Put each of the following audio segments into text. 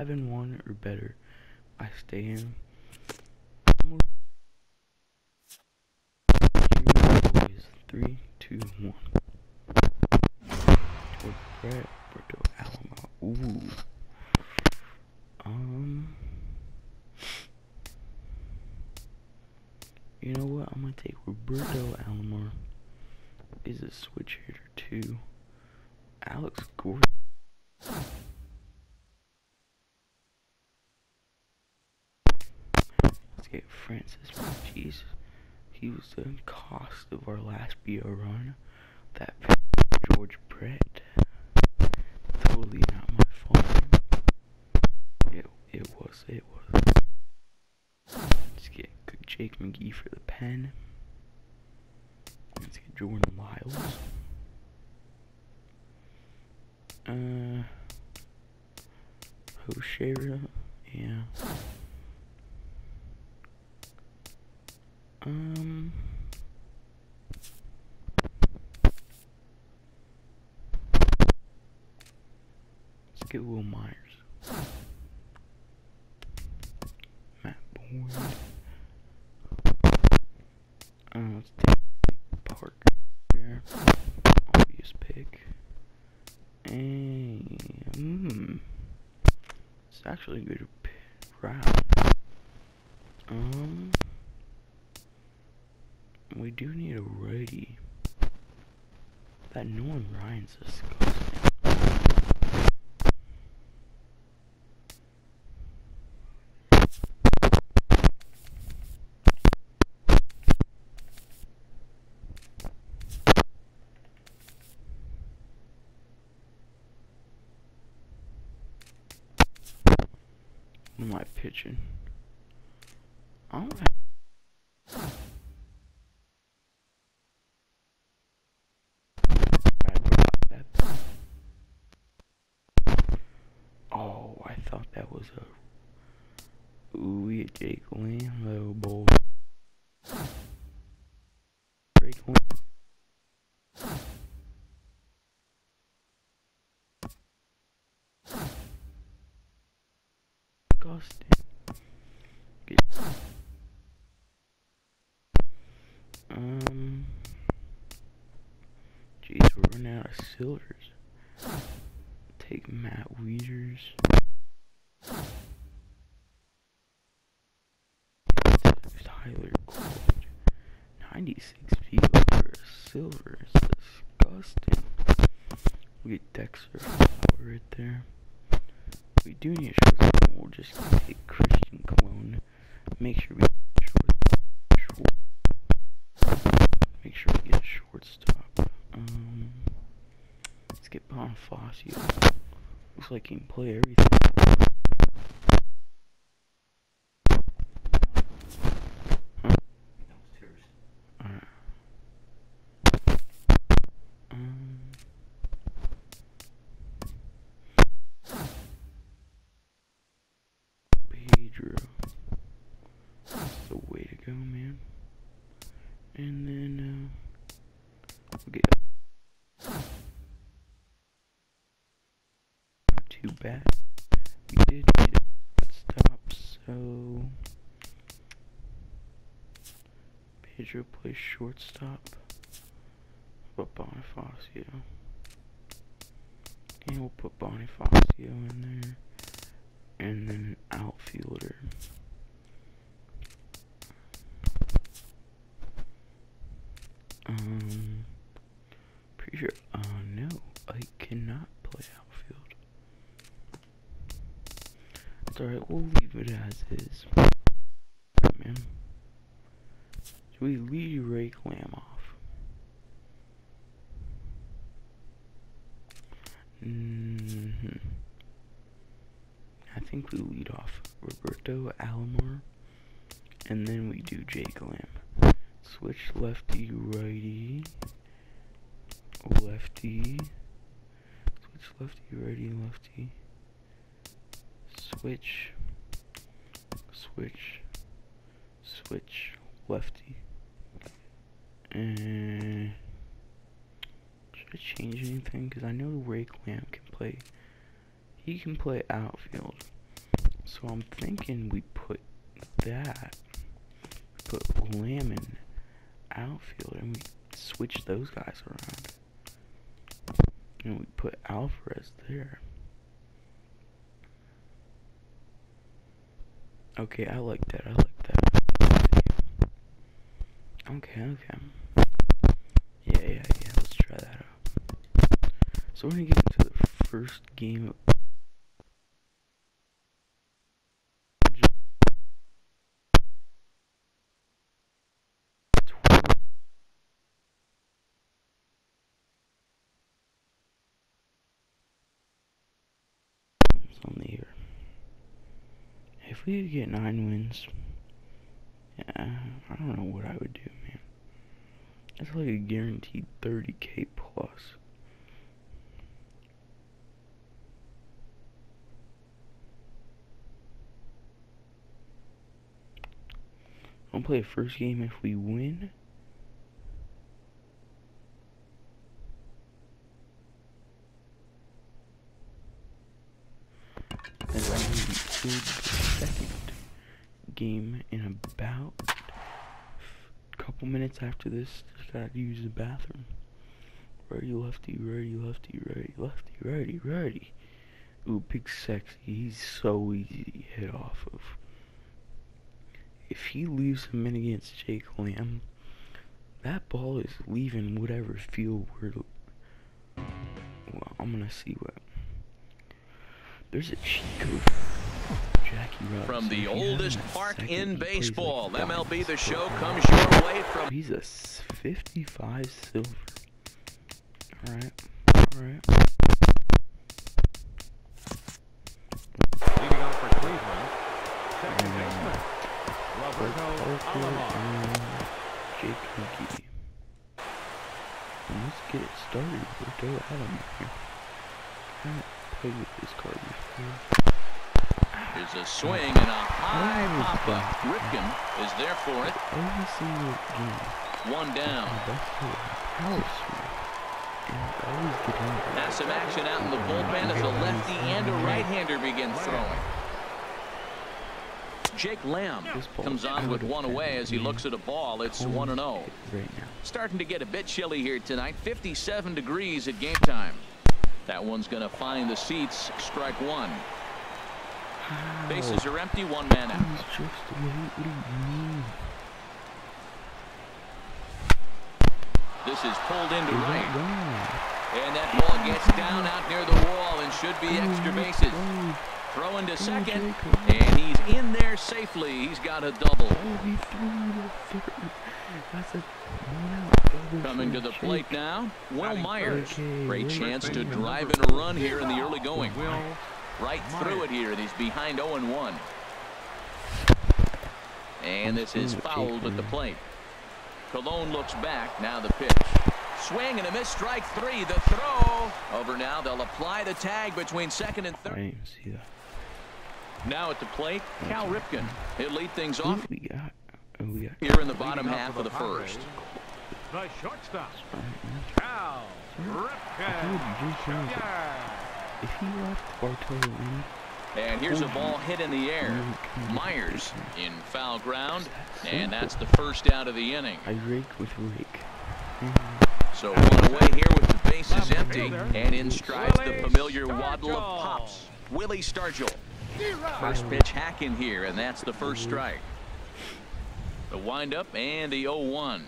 five and one or better, I stay in. Three, two, one. Brett, Roberto Alomar. Ooh. Um. You know what? I'm gonna take Roberto Alomar. He's a switch hitter too. Alex Gordon. Get Francis Jeez. He was the cost of our last BO run. That George Brett. Totally not my fault. It, it was, it was. Let's get Jake McGee for the pen. Let's get Jordan Lyles. Uh, Hoshera, yeah. Um. Let's get Wil Myers. Matt Boyd. Uh, let's take Park there. Obvious pick. And mm, it's actually a good p- round. Um, we do need a righty. That Nolan Ryan's disgusting. I pitching? I don't have Oh, I thought that was a ooh Jake Lambo boy. Drake Lam- Disgusting. Get- Um. Jeez, out of silvers. Take Matt Wieters. Tyler Gold. 96 people for a silver. It's disgusting. We get Dexter right there. We do need a shortstop. We'll just take Christian Colon. Make sure we let's get Bonifacio. Looks like he can play everything. Huh? Alright. Um. Pedro. That's the way to go, man. And then, uh, we'll get not too bad. We did get a stop, so Pedro plays shortstop. But Bonifacio. And we'll put Bonifacio in there. And then an outfielder. Um, pretty sure. Uh, no, I cannot play outfield. It's alright, we'll leave it as is. Man. Should we leave Ray Clam off? hmm I think we lead off Roberto Alomar, and then we do Jake Lamb. Switch lefty, righty, lefty. Switch lefty, righty, lefty. Switch, switch, switch, lefty. Mm-hmm. And I change anything? Because I know Rake Lamb can play. He can play outfield. So I'm thinking we put that. Put Lamb in outfield and we switch those guys around. And we put Alvarez there. Okay, I like that. I like that. Okay, okay. Yeah, yeah. Let's try that out. So we're gonna get into the first game on the year. If we could get nine wins, yeah, I don't know what I would do, That's like a guaranteed 30k plus. I'll play a first game if we win. And we played the second game in about couple minutes after this. Just gotta use the bathroom. Righty, lefty, righty, lefty, righty, lefty, righty, righty. Ooh, big sexy. He's so easy to hit off of. If he leaves him in against Jake Lamb, that ball is leaving whatever field we're. Well, I'm gonna see what. There's a cheat code. Jackie Robinson. From the If you have oldest park in he plays like baseball, MLB The Show comes your way from He's a s- 55 silver. Alright. Alright. Leading off for Cleveland, second Mm. baseman, Roberto Parker Alomar. and Jake McGee. Let's get it started. Roberto Alomar. Haven't played with this card before. There's a swing and a high pop up. Ripken is there for it. Every single game. One down. My best player, power swing. And I always get in there. Some action out in the bullpen as a lefty and a right-hander begin throwing. Jake Lamb comes on with one away as he looks at a ball. It's 1 and oh. 0. Starting to get a bit chilly here tonight. 57 degrees at game time. That one's going to find the seats. Strike one. Bases are empty. One man out. Just. What do you mean? This is pulled into Is right. that? And that ball gets down out near the wall and should be extra bases. Oh, Throwing to second. And he's in there safely. He's got a double. he threw the third. That's a one out double Coming to the plate now, Wil Myers. Great chance to drive in a run here in the early going. Will Right through it here, and he's behind 0-1. And this is fouled at the plate. Colon looks back. Now the pitch. Swing and a miss. Strike three. The throw. Over now. They'll apply the tag between second and I third. didn't even see that. Now at the plate, Cal Ripken. He'll lead things off do we got? We got. here in the bottom leading off half of the first. The shortstop, Cal I told Ripken. If he left Bartolo in, And here's a ball hit in the air. Myers in foul ground. And that's the first out of the inning. I rake with rake. So one away here with the bases empty. And in strides the familiar waddle of pops. Willie Stargell. First pitch hack in here, and that's the first strike. The windup and the 0-1.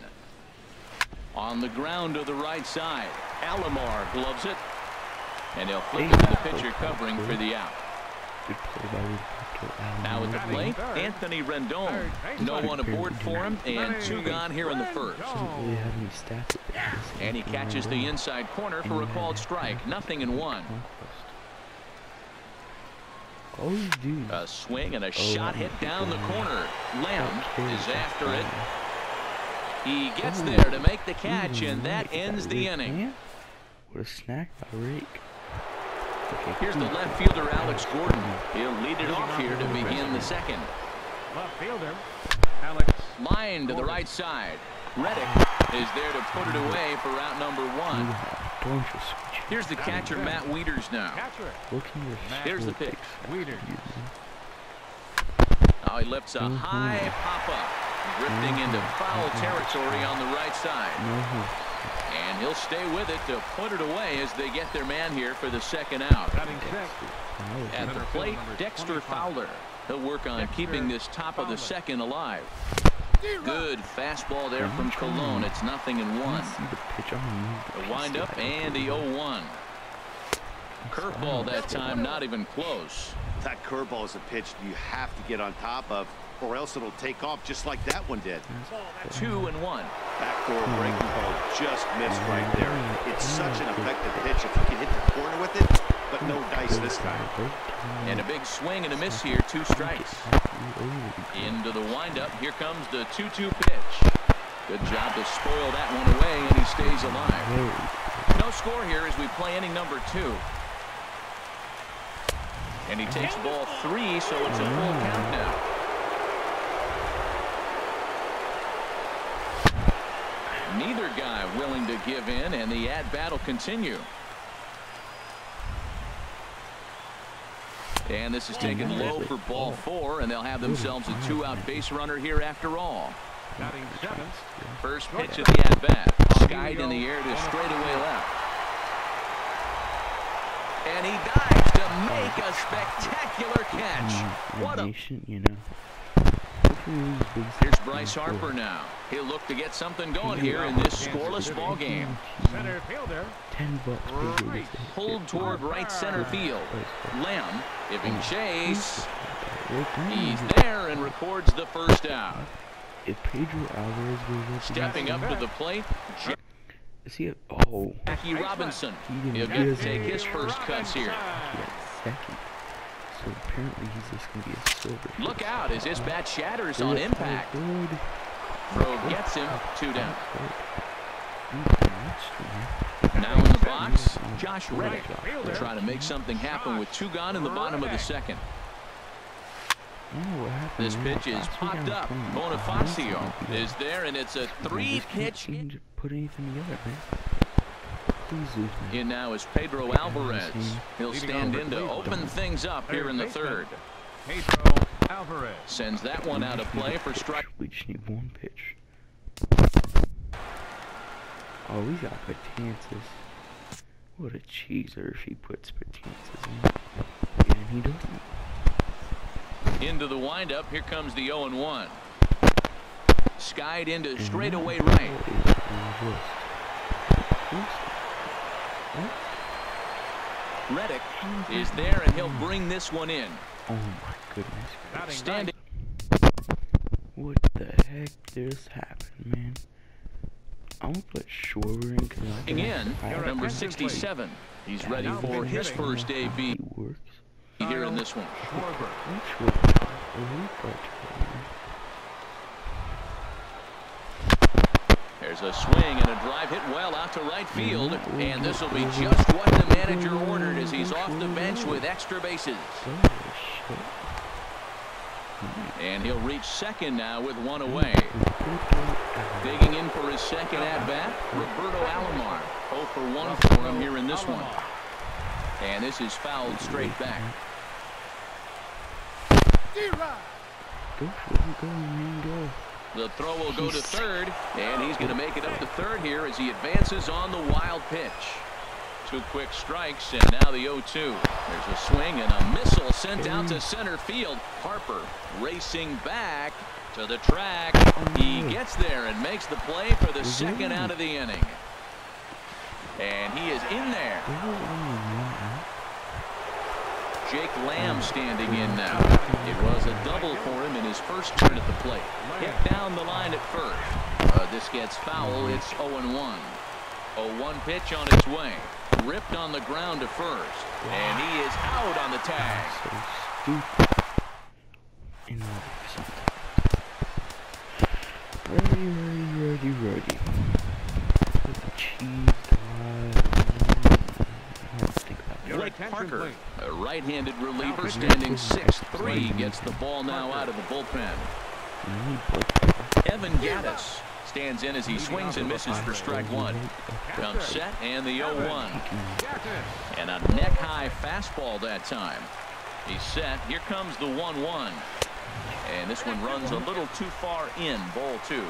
On the ground to the right side. Alomar gloves it. And he'll flip it to the pitcher covering for the out. Good play by Roberto Alomar. Now at the plate. Anthony Rendon. No one aboard for him, and two gone here in the first. Really have any stats. And he catches the inside corner for a called strike. Nothing in one. Oh, Conquest. All. A swing Oh, and a oh, shot hit down the corner. Lamb is after it. He gets Oh. there to make the catch, and that ends the inning. What a snack by Rake. Okay, Here's the hmm. left fielder, Alex Gordon. He'll lead it off here to begin the second. Left fielder, Alex. Line to the right side. Reddick is there to put it away for route number one. Yeah. Don't just switch. it. Here's the catcher, Matt Wieters now. Catcher. Looking your Here's the skill pitch. Wieters. after. Now he lifts a Mhm. high pop-up. Drifting mm-hmm. into foul mm-hmm. territory on the right side. Mm-hmm. No, And he'll stay with it to put it away as they get their man here for the second out. Batting sixth. no, At the plate, Dexter Fowler. He'll work on keeping this top of the second alive. Good fastball there from Colon. It's nothing in one. see the pitch on. The windup and the 0-1. Curveball that time, not even close. That curveball is a pitch you have to get on top of, or else it'll take off just like that one did. Two and one. Backdoor hmm. breaking ball just missed right hmm. there. It's hmm. such an effective pitch if you can hit the corner with it, but no dice this time. And a big swing and a miss here. Two strikes. Into the windup. Here comes the 2-2 pitch. Good job to spoil that one away, and he stays alive. No score here as we play inning number two. And he takes ball three, so it's a full count now. Neither guy willing to give in, and the at-bat will continue. And this is taken low for ball oh. four, and they'll have themselves a two-out base runner here after all. Batting seventh. First pitch of the at-bat. Skied in the air to straightaway left. And he dives to make a spectacular catch. Mm, what a... nation, you know. Hopefully these big Here's Bryce Harper now. He'll look to get something going here in this scoreless ball game. Hmm. Center fielder. Ten bucks per Right. game. Pulled toward right center field. Lamb giving chase. Hmm. He's there and records the first out. If Pedro Alvarez goes up Stepping up to the plate, is he a, oh Jackie Robinson. he didn't He'll get to take his first cuts here. yeah, second. So apparently he's just gonna be a silver. Look out as his bat shatters on Good, impact. Good. Throw gets him, two down. Good. Good. Now in the box, Josh Reddick fielder. will try to make something happen with two gone in the bottom of the second. I don't know what happened, This pitch is Last popped up. Bonifacio Bonifacio. is there, and it's a three-pitch seem put anything together, man. Please man. In now is Pedro Alvarez. He'll stand in to open things up here in the third. Pedro Alvarez. Sends that one out of play for strike. We just need one pitch. Oh, we got Betances. What a cheeser if he puts Betances in. And he doesn't. Into the windup. Here comes the 0 1. Skied into And straightaway right. ball is just- Oops. What? Reddick is there, and he'll bring this one in. Oh my goodness. Standing. What the heck just happened, man? I'm gonna put Schwarber in because I Coming in, I number to 67. He's ready now for his first know AB he works. here in um, this one. Schwarber. Make sure that I really got to, man. There's a swing and a drive hit well out to right field. And this will be just what the manager ordered as he's off the bench with extra bases. And he'll reach second now with one away. Digging in for his second at-bat, Roberto Alomar. 0 for 1 for him here in this one. And this is fouled straight back. Go go. The throw will go to third, and he's going to make it up to third here as he advances on the wild pitch. Two quick strikes, and now the 0-2. There's a swing and a missile sent out to center field. Harper racing back to the track. He gets there and makes the play for the second out of the inning. And he is in there. They were only one out. Jake Lamb standing in now. It was a double for him in his first turn at the plate. Hit down the line at first. Uh, this gets foul. It's 0-1. 0-1 pitch on its way. Ripped on the ground to first. And he is out on the tag. So stupid. In life sometimes. Ready, ready, ready, ready. Put the cheese guy. I have to think about it. Your Blake Parker, a right-handed reliever Parker. standing 6'3", gets the ball now out of the bullpen. I need Blake Parker. Evan Gattis stands in as he swings and misses for strike one. Comes set and the 0-1. And a neck-high fastball that time. He's set. Here comes the 1-1. And this one runs a little too far in, ball two.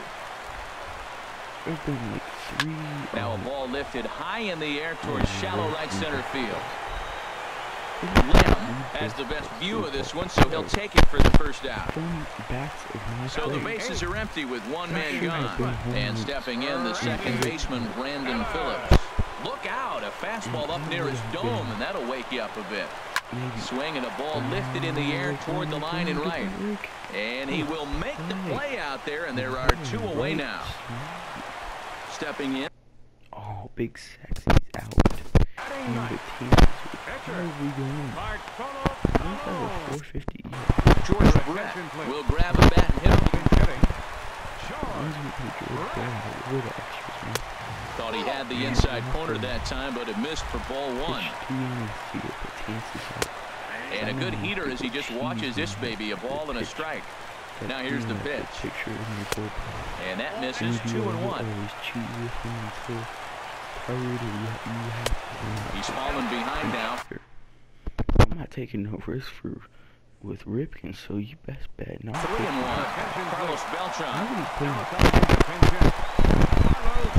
There's been like three. Now a ball lifted high in the air towards shallow right center field. Lamb has the best view of this one, so he'll take it for the first out. from backs of my So the bases are empty with one man gone. And stepping in, the second baseman, Brandon Phillips. Look out, a fastball up near his dome, and that'll wake you up a bit. Maybe Swing and a ball lifted in the air toward the line and right. And he will make the play out there, and there are two away now. Stepping in, Oh, big sexy's out. And the team is how are we going? Bartolo I think that was Colon. 450. George Brett will grab a bat and hit him. Hitting. that Short. was a good ball. What extras, man? Thought he had the inside corner that time, but it missed for ball one. Pitch three innings to get the chances out. And a good heater as he just watches this baby, a ball and a strike. Now here's the pitch. Picture in your bullpen. And that misses two and one. Always cheat with him until tired or you, you have to. win out. He's fallen behind now. I'm not taking no risk for with Ripken, so you best bet not. Three and one. Carlos Beltran. he play Now with coming in to pinch hit. Carlos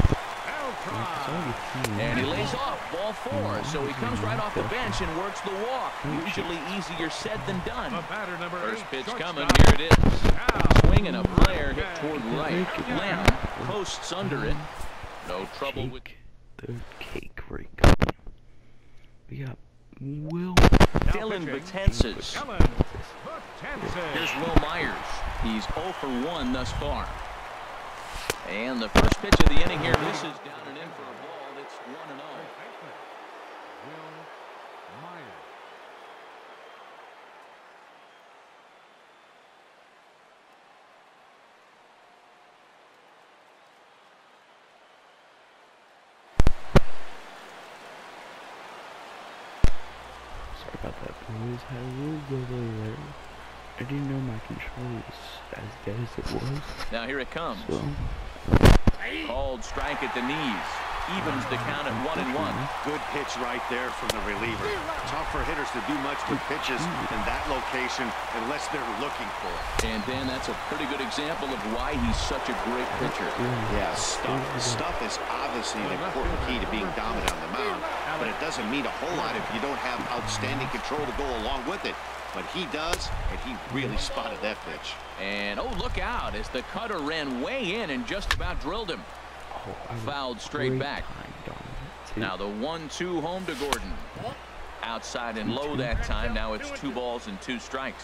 Beltran. And he lays off ball four, so he comes right off the bench and works the walk. Usually easier said than done. First pitch coming, here it is. Now, Swing and a flare hit toward right. Okay. Lamb posts under it. No trouble with the cake right coming. We got Will. Dellin pitching. Betances. Here's Wil Myers. He's 0 for 1 thus far. And the first pitch of the inning here misses down and in for a ball. It's 1 and 0. Wil Myers. Sorry about that, boys. Had a little delay there. I didn't know my control was as dead as it was, Now here it comes. so Called strike at the knees. Evens the count at 1 and 1. Good pitch right there from the reliever. Tough for hitters to do much with pitches mm-hmm. in that location unless they're looking for it. And Dan, that's a pretty good example of why he's such a great pitcher. Yeah, stuff. Stuff is obviously an important key to being dominant on the mound, but it doesn't mean a whole lot if you don't have outstanding control to go along with it. But he does, and he really spotted that pitch. And oh, look out as the cutter ran way in and just about drilled him. oh, Fouled straight back. timed on that, too. Now the 1-2 home to Gordon. Outside and low that time. Now it's two balls and two strikes.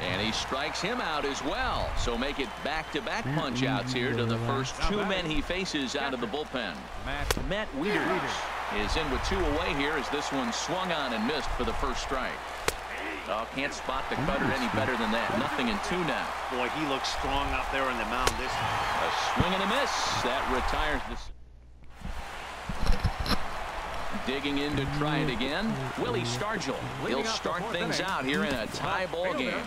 And he strikes him out as well. So make it back-to-back punch outs here to the first two men he faces out of the bullpen. Matt Matt Wieters is in with two away here as this one swung on and missed for the first strike. Oh, can't spot the cutter any better than that. Nothing in two now. Boy, he looks strong out there on the mound. This A swing and a miss. That retires this. Digging in to try it again. Willie Stargell. He'll start things out here in a tie ball game.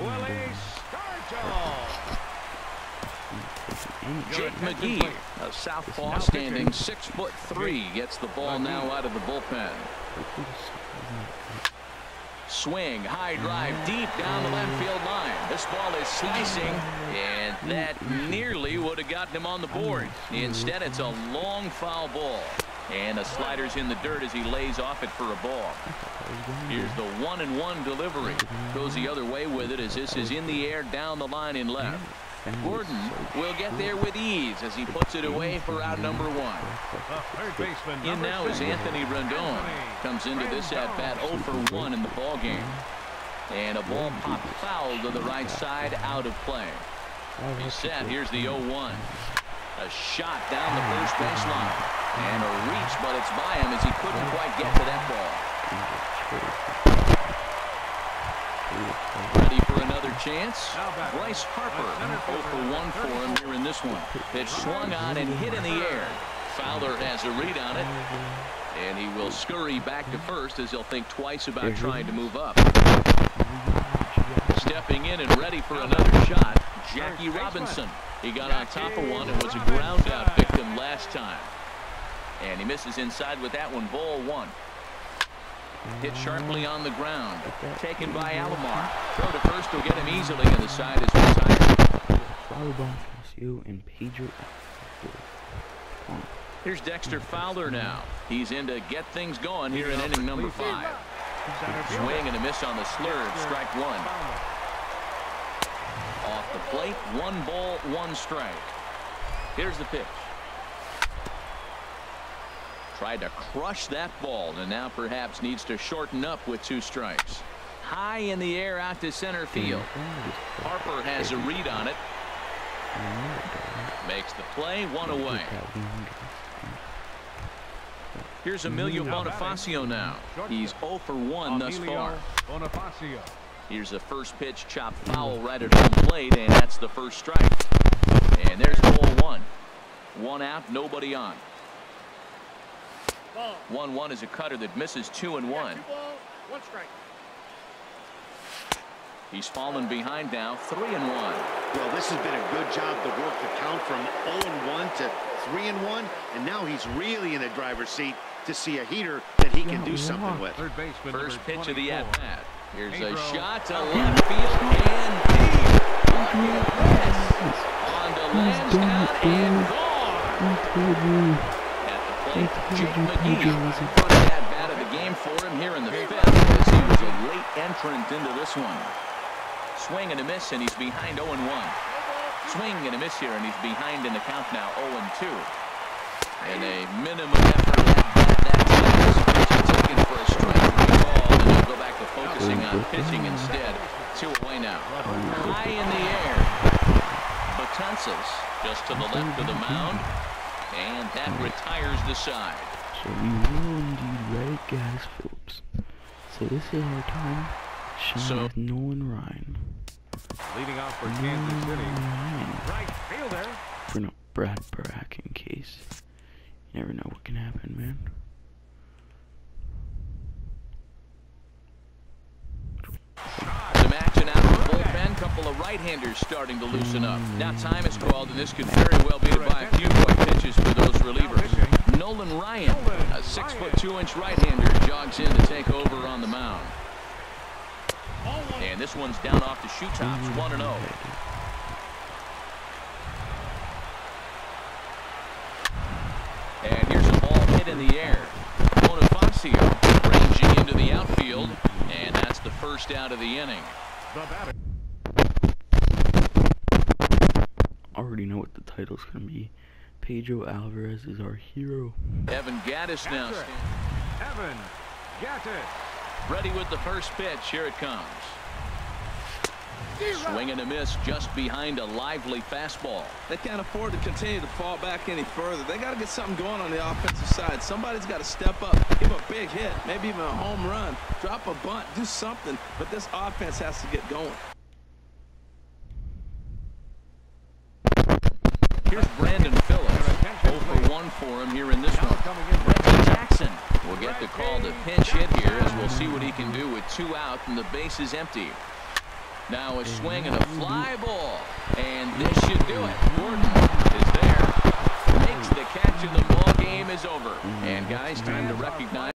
Willie Rendon Stargell. taking Jake McGee, a southpaw standing six foot three, gets the ball now out of the bullpen. Swing, high drive, deep down the left field line. This ball is slicing, and that nearly would have gotten him on the board. Instead, it's a long foul ball. And the slider's in the dirt as he lays off it for a ball. Here's the one and one delivery. Goes the other way with it as this is in the air down the line in left. Gordon will get there with ease as he puts it away for out number one. The third baseman. In now is. Anthony Rendon. Comes into this at bat 0 for 1 in the ball game. And a ball popped foul to the right side out of play. He's set. Here's the 0-1. A shot down the first baseline. And a reach, but it's by him as he couldn't quite get to that ball. Ready for another chance? Bryce Harper 0 for 1 for him here in this one. Pitch swung on and hit in the air. Fowler has a read on it. And he will scurry back to first as he'll think twice about trying to move up. Stepping in and ready for another shot, Jackie Robinson. He got on top of one and was a ground out victim last time. And he misses inside with that one. Ball one. Hit sharply on the ground. Taken by Alomar. Throw to first will get him easily, and the side is retired. Flower Bonifacio and Pedro. Here's Dexter Fowler now. He's in to get things going here in inning number five. Swing and a miss on the slurve. Strike one. Off the plate. One ball, one strike. Here's the pitch. Tried to crush that ball and now perhaps needs to shorten up with two strikes. High in the air out to center field. Harper has a read on it. Makes the play one away. Here's Emilio mm-hmm. Bonifacio now. He's 0 for 1 thus far. Bonifacio. Here's the first pitch chop foul right at home plate and that's the first strike. And there's ball one. One out, nobody on. One one is a cutter that misses two and one. One. He's fallen behind now, three and one. Well, this has been a good job to work the count from 0 and 1 to 3 and 1 and now he's really in the driver's seat to see a heater that he can do something with. Third baseman. First pitch of the at bat. Here's a shot to left field and deep. Lucky pass. On to Lansdowne and gone. Jake McGee. Pedro was a First at bat of the game for him here in the fifth as he was a late entrant into this one. Swing and a miss and he's behind 0-1. Swing and a miss here and he's behind in the count now 0-2. And a minimum effort at bat that time. This taken for a strike ball and he'll go back to focusing on pitching instead. Two away now. High in the air. Betances just to the left of the mound. And that retires the side. So we will indeed right Gattis Phillips. So this is our time. Shine So- with Nolan Ryan. Leading off for Nolan Kansas City. Ryan. Right fielder. For no Brad Barack in case. You never know what can happen, man. Some action out of the bullpen. Couple of right-handers starting to loosen up. Now time is called, and this could very well be to buy a few more pitches for those relievers. Nolan Ryan, a six foot two inch right-hander, jogs in to take over on the mound. And this one's down off the shoe tops, one and oh. zero. And here's a ball hit in the air. Bonifacio ranging into the outfield, and that's the first out of the inning. The batter. Already know what the title's gonna be. Pedro Alvarez is our hero. Evan Gattis now Evan Gattis. ready with the first pitch. Here it comes. Swing and a miss just behind a lively fastball. They can't afford to continue to fall back any further. They got to get something going on the offensive side. Somebody's got to step up, give a big hit, maybe even a home run, drop a bunt, do something. But this offense has to get going. Here's Brandon Phillips. 0 for 1 for him here in this one. Reggie Jackson will get the call to pinch hit here as we'll see what he can do with two out and the base is empty. Now a swing and a fly ball. And this should do it. Gordon is there. Makes the catch and the ball game is over. And guys, time to recognize